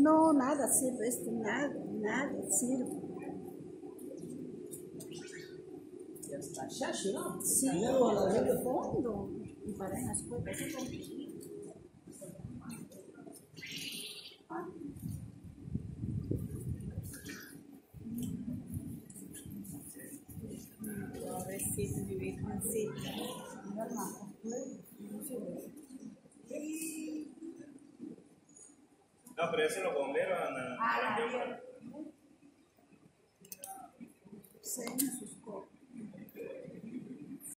No, nada sirve esto, nada, nada sirve. Ya está, chacho, ¿no? Sí, Luego la en de- el fondo. Y para en las cuevas. No, pero ese lo condenan